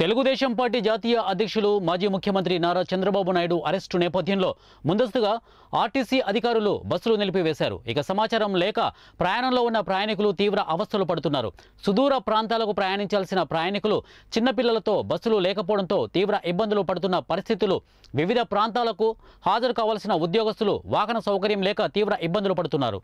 Telugu Desam party జాతీయ అధ్యక్షులు మాజీ ముఖ్యమంత్రి నారా చంద్రబాబు నాయుడు అరెస్టు నేపథ్యంలో ముందస్తుగా ఆర్టీసీ అధికారులు బస్సులు నిలిపివేశారు. ఇక సమాచారం లేక ప్రయాణంలో ఉన్న ప్రయాణికులు తీవ్ర అవస్థలు పడుతున్నారు. సుదూర ప్రాంతాలకు ప్రయాణించాల్సిన ప్రయాణికులు చిన్నపిల్లలతో బస్సులు లేకపోవడంతో తీవ్ర ఇబ్బందులు పడుతున్న పరిస్థితులు వివిధ ప్రాంతాలకు హాజరు కావాల్సిన ఉద్యోగస్తులు వాహన సౌకర్యం లేక తీవ్ర ఇబ్బందులు పడుతున్నారు.